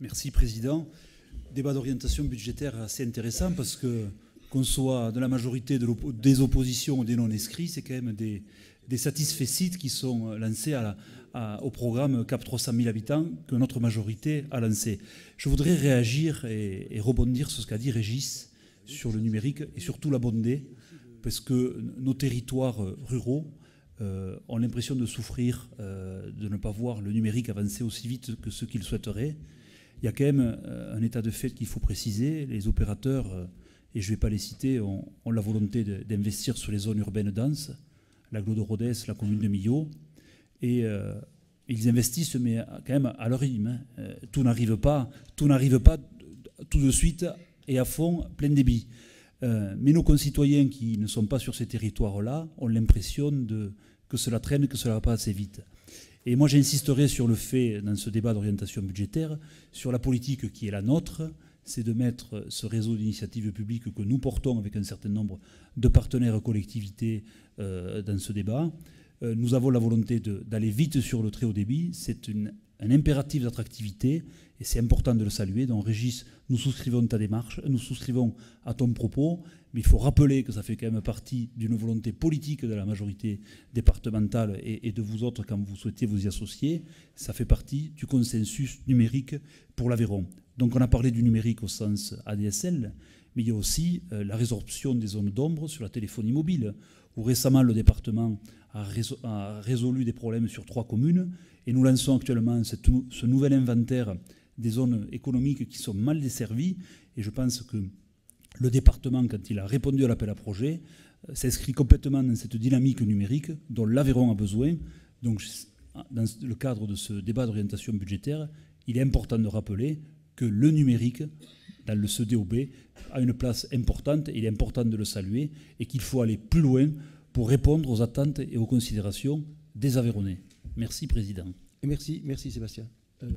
Merci, Président. Débat d'orientation budgétaire assez intéressant parce que qu'on soit de la majorité des oppositions ou des non-inscrits, c'est quand même des, des satisfaits qui sont lancés au programme CAP 300 000 habitants que notre majorité a lancé. Je voudrais réagir et, rebondir sur ce qu'a dit Régis sur le numérique et surtout l'abonder, parce que nos territoires ruraux euh, ont l'impression de souffrir, euh, de ne pas voir le numérique avancer aussi vite que ce qu'ils souhaiteraient. Il y a quand même euh, un état de fait qu'il faut préciser. Les opérateurs, et je ne vais pas les citer, ont, la volonté d'investir sur les zones urbaines denses, l'agglo de Rodez, la commune de Millau, et ils investissent, mais quand même à leur rythme. Hein. tout n'arrive pas, tout n'arrive pas tout de suite et à fond, plein débit. Euh, mais nos concitoyens qui ne sont pas sur ces territoires-là ont l'impression que cela traîne, que cela va pas assez vite. Et moi, j'insisterai sur le fait, dans ce débat d'orientation budgétaire, sur la politique qui est la nôtre, c'est de mettre ce réseau d'initiatives publiques que nous portons avec un certain nombre de partenaires collectivités euh, dans ce débat. Euh, nous avons la volonté d'aller vite sur le très haut débit. C'est un impératif d'attractivité et c'est important de le saluer. Donc Régis, nous souscrivons ta démarche, nous souscrivons à ton propos, mais il faut rappeler que ça fait quand même partie d'une volonté politique de la majorité départementale et, de vous autres quand vous souhaitez vous y associer. Ça fait partie du consensus numérique pour l'Aveyron. Donc on a parlé du numérique au sens ADSL, mais il y a aussi euh, la résorption des zones d'ombre sur la téléphonie mobile, où récemment le département a, résolu des problèmes sur trois communes, et nous lançons actuellement ce nouvel inventaire des zones économiques qui sont mal desservies. Et je pense que le département, quand il a répondu à l'appel à projet, euh, s'inscrit complètement dans cette dynamique numérique dont l'Aveyron a besoin. Donc, dans le cadre de ce débat d'orientation budgétaire, il est important de rappeler que le numérique, dans le CDOB, a une place importante, il est important de le saluer, et qu'il faut aller plus loin pour répondre aux attentes et aux considérations des Aveyronnais. Merci, Président. merci, merci Sébastien. Euh,